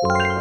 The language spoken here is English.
you